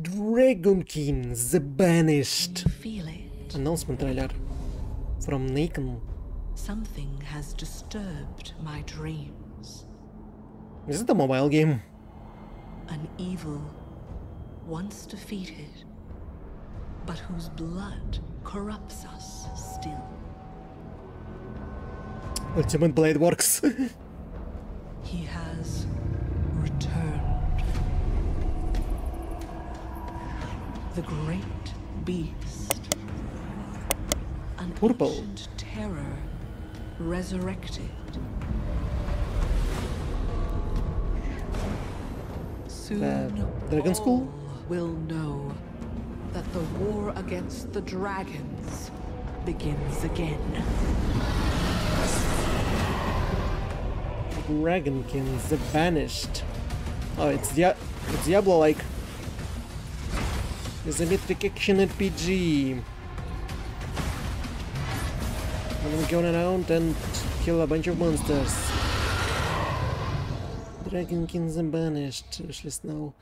Dragonkin the Banished announcement trailer from Nacon. Something has disturbed my dreams. Is it a mobile game? An evil once defeated, but whose blood corrupts us still. Ultimate Blade works. He has returned. The great beast. An Purple. ancient terror resurrected. Soon Uh, Dragon School? will know that the war against the dragons begins again. Dragonkin the Banished. Oh, it's Dia it's Diablo-like. Isometric action RPG. I'm gonna go around and kill a bunch of monsters. Dragon Kings the Banished. Actually, no.